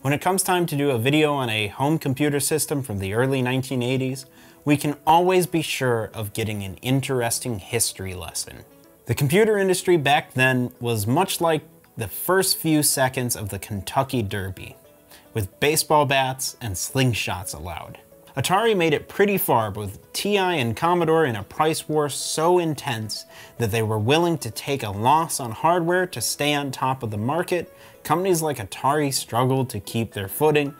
When it comes time to do a video on a home computer system from the early 1980s, we can always be sure of getting an interesting history lesson. The computer industry back then was much like the first few seconds of the Kentucky Derby, with baseball bats and slingshots allowed. Atari made it pretty far both TI and Commodore in a price war so intense that they were willing to take a loss on hardware to stay on top of the market. Companies like Atari struggled to keep their footing,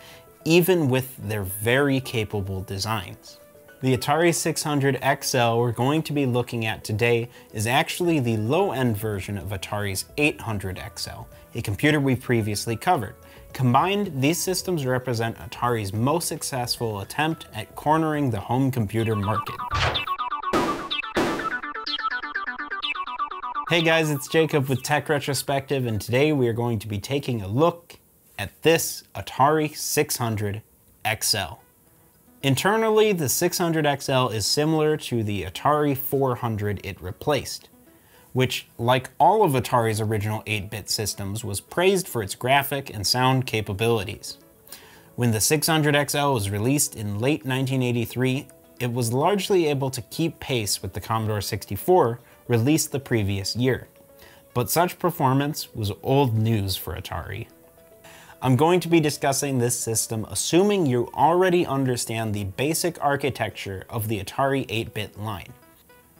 even with their very capable designs. The Atari 600 XL we're going to be looking at today is actually the low-end version of Atari's 800 XL, a computer we've previously covered. Combined, these systems represent Atari's most successful attempt at cornering the home computer market. Hey guys, it's Jacob with Tech Retrospective, and today we are going to be taking a look at this Atari 600 XL. Internally, the 600 XL is similar to the Atari 400 it replaced which, like all of Atari's original 8-bit systems, was praised for its graphic and sound capabilities. When the 600XL was released in late 1983, it was largely able to keep pace with the Commodore 64, released the previous year. But such performance was old news for Atari. I'm going to be discussing this system assuming you already understand the basic architecture of the Atari 8-bit line.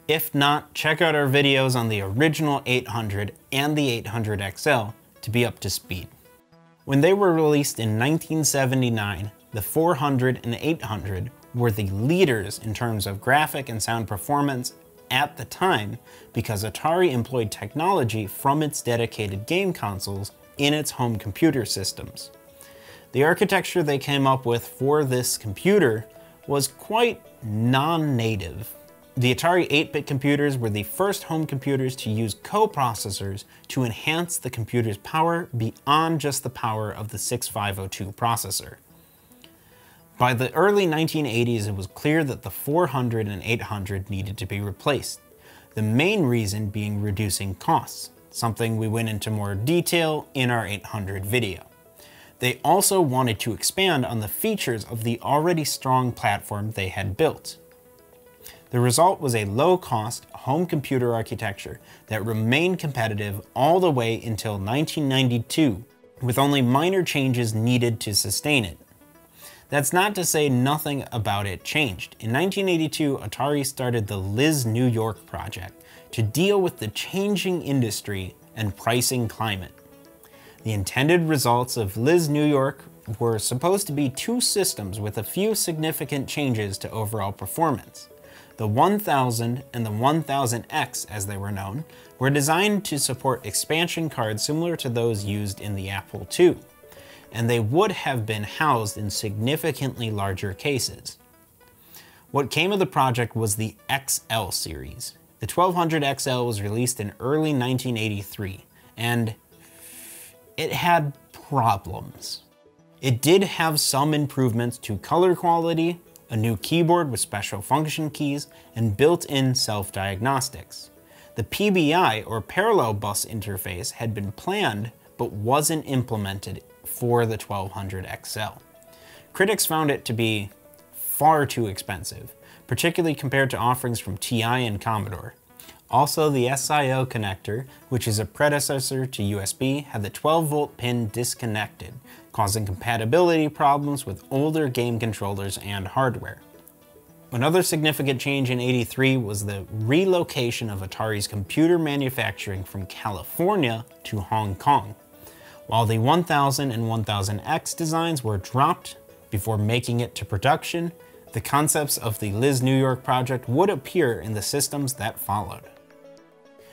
If not, check out our videos on the original 800 and the 800 XL to be up to speed. When they were released in 1979, the 400 and 800 were the leaders in terms of graphic and sound performance at the time because Atari employed technology from its dedicated game consoles in its home computer systems. The architecture they came up with for this computer was quite non-native the Atari 8-bit computers were the first home computers to use coprocessors to enhance the computer's power beyond just the power of the 6502 processor. By the early 1980s, it was clear that the 400 and 800 needed to be replaced, the main reason being reducing costs, something we went into more detail in our 800 video. They also wanted to expand on the features of the already strong platform they had built. The result was a low-cost home computer architecture that remained competitive all the way until 1992, with only minor changes needed to sustain it. That's not to say nothing about it changed. In 1982, Atari started the Liz New York project to deal with the changing industry and pricing climate. The intended results of Liz New York were supposed to be two systems with a few significant changes to overall performance. The 1000 and the 1000X, as they were known, were designed to support expansion cards similar to those used in the Apple II, and they would have been housed in significantly larger cases. What came of the project was the XL series. The 1200 XL was released in early 1983, and it had problems. It did have some improvements to color quality, a new keyboard with special function keys, and built-in self-diagnostics. The PBI, or parallel bus interface, had been planned but wasn't implemented for the 1200 XL. Critics found it to be far too expensive, particularly compared to offerings from TI and Commodore. Also, the SIO connector, which is a predecessor to USB, had the 12 volt pin disconnected, causing compatibility problems with older game controllers and hardware. Another significant change in 83 was the relocation of Atari's computer manufacturing from California to Hong Kong. While the 1000 and 1000X designs were dropped before making it to production, the concepts of the Liz New York project would appear in the systems that followed.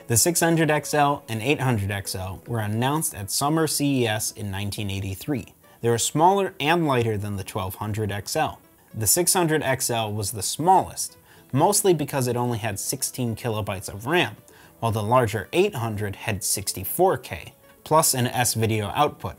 The 600XL and 800XL were announced at Summer CES in 1983. They were smaller and lighter than the 1200XL. The 600XL was the smallest, mostly because it only had 16 kilobytes of RAM, while the larger 800 had 64K, plus an S-video output.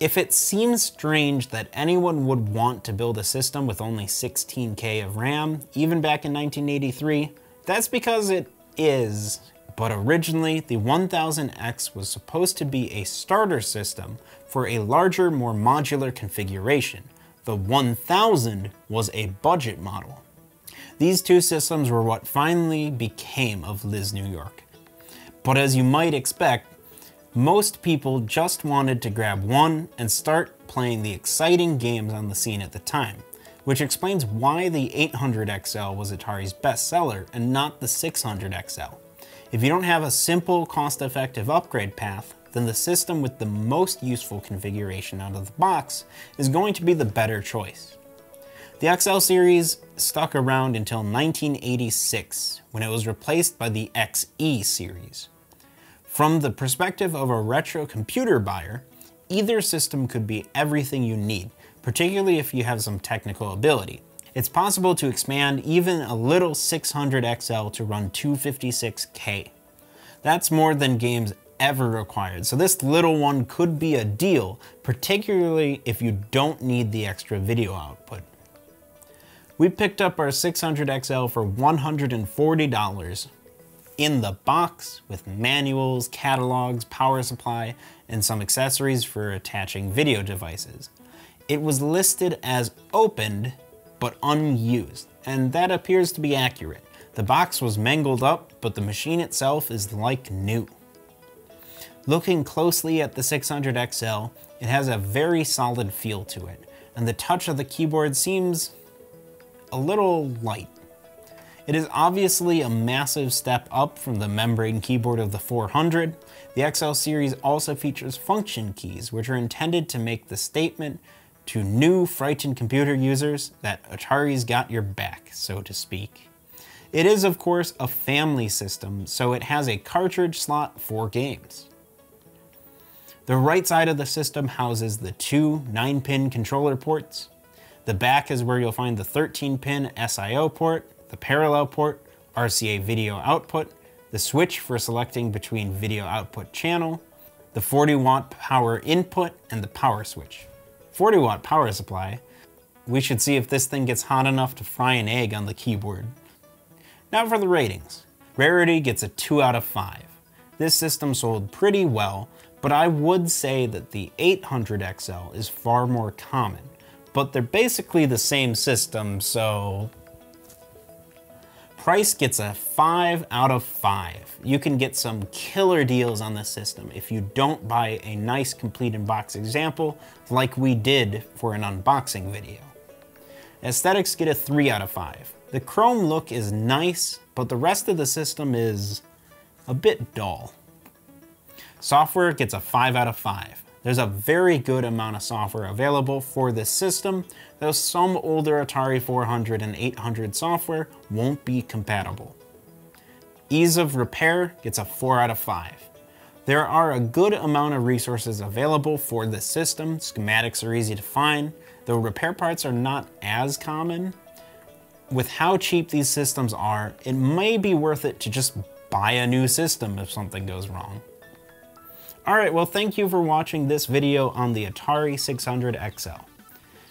If it seems strange that anyone would want to build a system with only 16K of RAM, even back in 1983, that's because it is but originally the 1000X was supposed to be a starter system for a larger, more modular configuration. The 1000 was a budget model. These two systems were what finally became of Liz New York. But as you might expect, most people just wanted to grab one and start playing the exciting games on the scene at the time, which explains why the 800XL was Atari's bestseller and not the 600XL. If you don't have a simple, cost-effective upgrade path, then the system with the most useful configuration out of the box is going to be the better choice. The XL series stuck around until 1986, when it was replaced by the XE series. From the perspective of a retro computer buyer, either system could be everything you need, particularly if you have some technical ability. It's possible to expand even a little 600XL to run 256K. That's more than games ever required, so this little one could be a deal, particularly if you don't need the extra video output. We picked up our 600XL for $140 in the box with manuals, catalogs, power supply, and some accessories for attaching video devices. It was listed as opened but unused, and that appears to be accurate. The box was mangled up, but the machine itself is like new. Looking closely at the 600XL, it has a very solid feel to it, and the touch of the keyboard seems a little light. It is obviously a massive step up from the membrane keyboard of the 400. The XL series also features function keys, which are intended to make the statement to new frightened computer users that Atari's got your back, so to speak. It is, of course, a family system, so it has a cartridge slot for games. The right side of the system houses the two 9-pin controller ports. The back is where you'll find the 13-pin SIO port, the parallel port, RCA video output, the switch for selecting between video output channel, the 40 watt power input, and the power switch. 40 watt power supply. We should see if this thing gets hot enough to fry an egg on the keyboard. Now for the ratings. Rarity gets a 2 out of 5. This system sold pretty well, but I would say that the 800XL is far more common. But they're basically the same system, so Price gets a 5 out of 5. You can get some killer deals on this system if you don't buy a nice complete in-box example like we did for an unboxing video. Aesthetics get a 3 out of 5. The chrome look is nice, but the rest of the system is a bit dull. Software gets a 5 out of 5. There's a very good amount of software available for this system, though some older Atari 400 and 800 software won't be compatible. Ease of repair gets a 4 out of 5. There are a good amount of resources available for this system, schematics are easy to find, though repair parts are not as common. With how cheap these systems are, it may be worth it to just buy a new system if something goes wrong. Alright, well thank you for watching this video on the Atari 600 XL.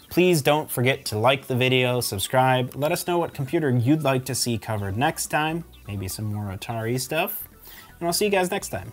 Please don't forget to like the video, subscribe, let us know what computer you'd like to see covered next time, maybe some more Atari stuff, and I'll see you guys next time.